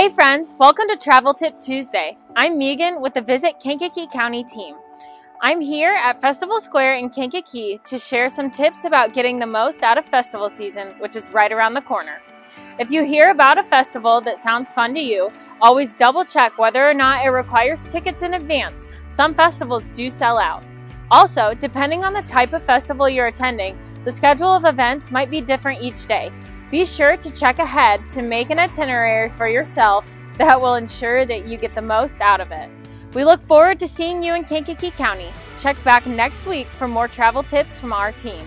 Hey friends, welcome to Travel Tip Tuesday. I'm Megan with the Visit Kankakee County team. I'm here at Festival Square in Kankakee to share some tips about getting the most out of festival season, which is right around the corner. If you hear about a festival that sounds fun to you, always double check whether or not it requires tickets in advance. Some festivals do sell out. Also, depending on the type of festival you're attending, the schedule of events might be different each day, be sure to check ahead to make an itinerary for yourself that will ensure that you get the most out of it. We look forward to seeing you in Kankakee County. Check back next week for more travel tips from our team.